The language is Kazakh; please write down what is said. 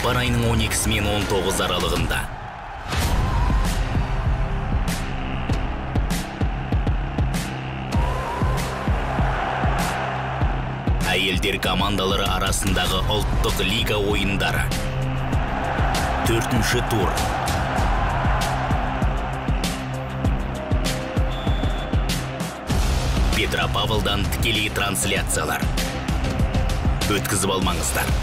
ақпан айының 12-сі мен 19 аралығында. Әйелдер командалары арасындағы ұлттық лига ойындары. Төртінші тур. Петропавлдан тікелей трансляциялар. Өткізіп алмаңыздар.